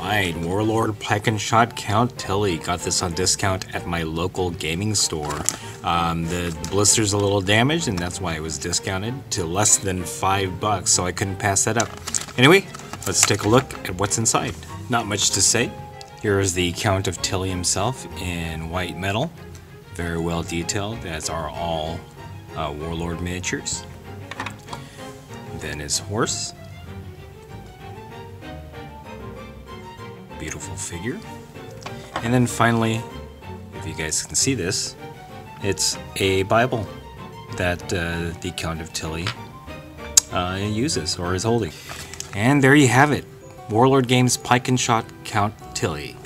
Alright, Warlord Shotte Count Tilly. Got this on discount at my local gaming store. Um, the blister's a little damaged, and that's why it was discounted to less than five bucks, so I couldn't pass that up. Anyway, let's take a look at what's inside. Not much to say. Here is the Count of Tilly himself in white metal. Very well detailed, as are all uh, Warlord miniatures. Then his horse. Beautiful figure. And then finally, if you guys can see this, it's a Bible that uh, the Count of Tilly uh, uses or is holding. And there you have it Warlord Games Pike and Shotte Count Tilly.